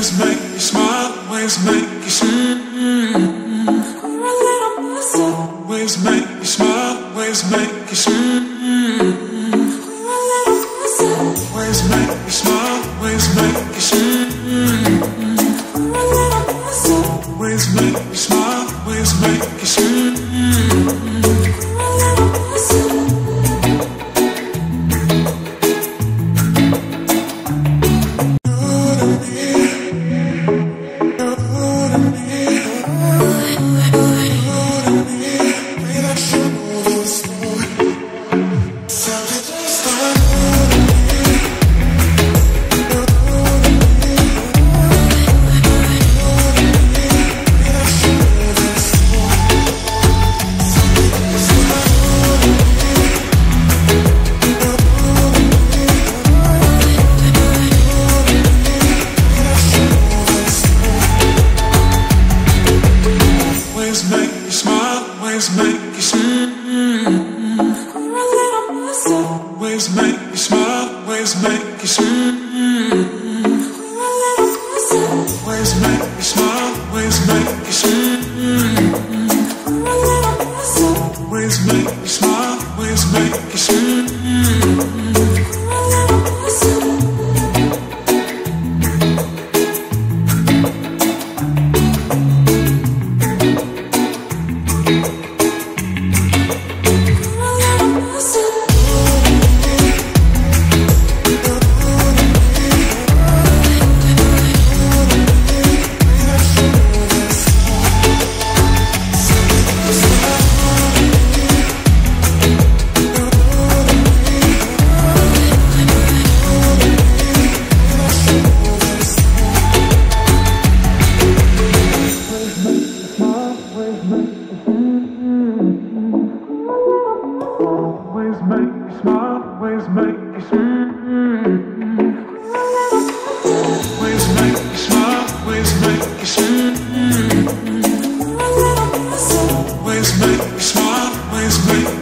waves make you smile, waves make you smile. We're a little closer. Waves make you smile, waves make you smile. smart ways, wait.